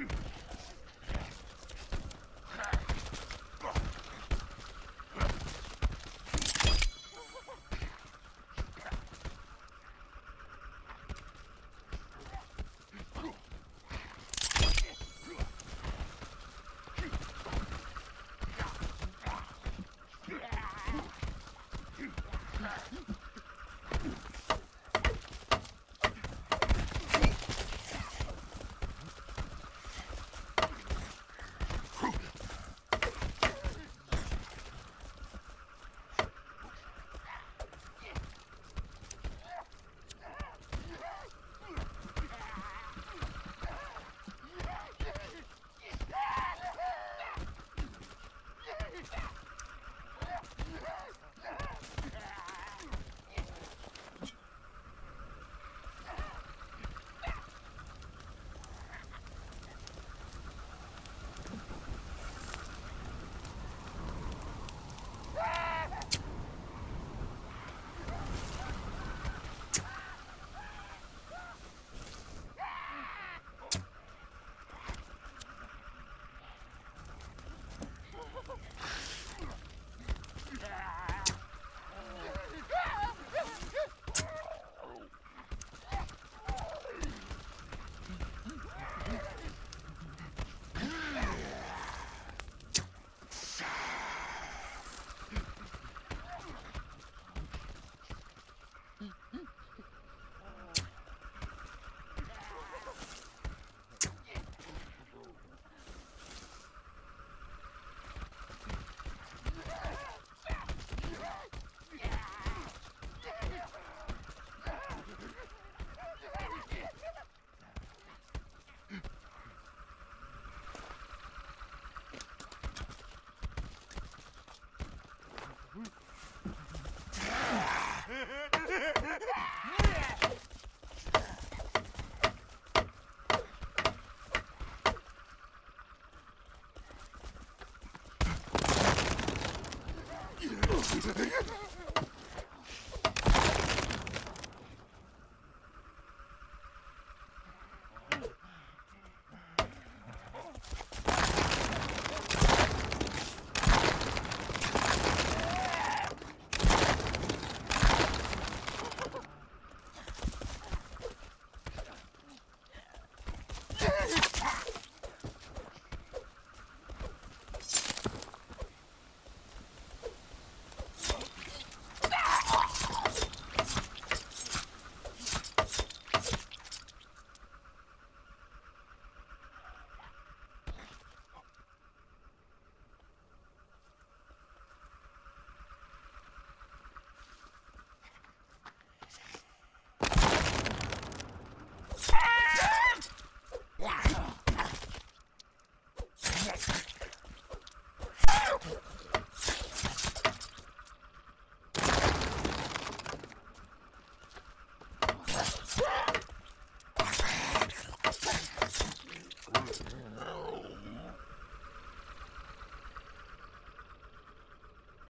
Hmph.